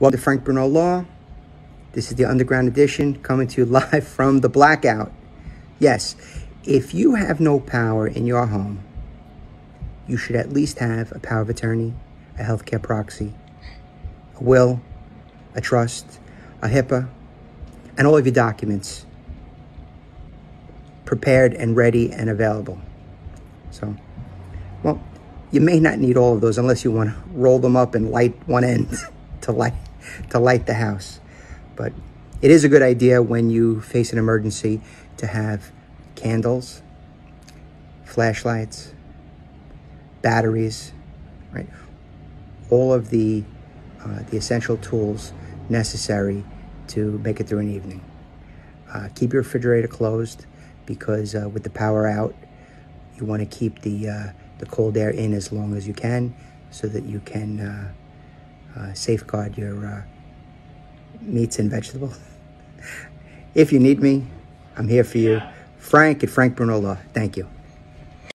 Welcome to Frank Bruno Law. This is the Underground Edition coming to you live from the blackout. Yes, if you have no power in your home, you should at least have a power of attorney, a healthcare proxy, a will, a trust, a HIPAA, and all of your documents prepared and ready and available. So, well, you may not need all of those unless you want to roll them up and light one end to light to light the house. But it is a good idea when you face an emergency to have candles, flashlights, batteries, right? All of the uh, the essential tools necessary to make it through an evening. Uh, keep your refrigerator closed because uh, with the power out, you want to keep the uh, the cold air in as long as you can so that you can uh, safeguard your uh, meats and vegetables. if you need me, I'm here for you. Frank at Frank Bruno Law. Thank you.